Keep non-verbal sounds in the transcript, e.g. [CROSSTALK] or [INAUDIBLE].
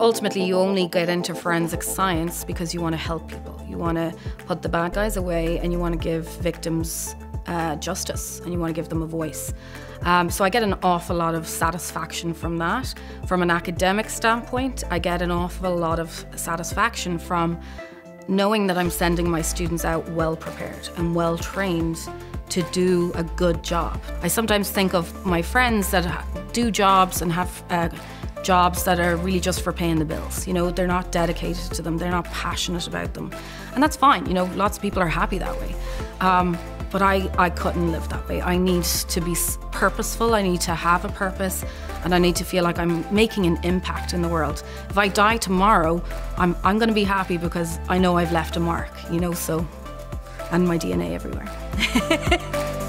Ultimately, you only get into forensic science because you want to help people. You want to put the bad guys away and you want to give victims uh, justice and you want to give them a voice. Um, so I get an awful lot of satisfaction from that. From an academic standpoint, I get an awful lot of satisfaction from knowing that I'm sending my students out well prepared and well trained to do a good job. I sometimes think of my friends that do jobs and have uh, jobs that are really just for paying the bills. You know, they're not dedicated to them, they're not passionate about them. And that's fine, you know, lots of people are happy that way. Um, but I, I couldn't live that way. I need to be purposeful, I need to have a purpose, and I need to feel like I'm making an impact in the world. If I die tomorrow, I'm, I'm going to be happy because I know I've left a mark, you know, so, and my DNA everywhere. [LAUGHS]